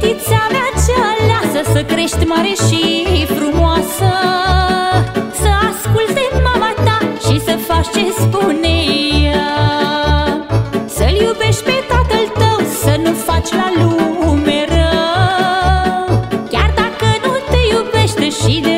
fetița mea cea lasă Să crești mare și frumoasă. Să asculte mama ta și să faci ce spune ea. Să-l iubești pe tatăl tău, să nu faci la lume rău. Chiar dacă nu te iubește și de